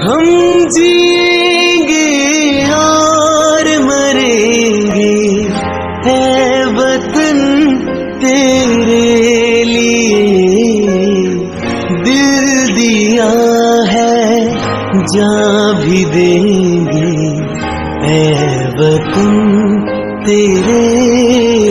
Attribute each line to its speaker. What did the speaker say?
Speaker 1: हम जिएँगे और मरेंगे, है वतन तेरे लिए। दिल दिया है, जा भी देंगे, है वतन तेरे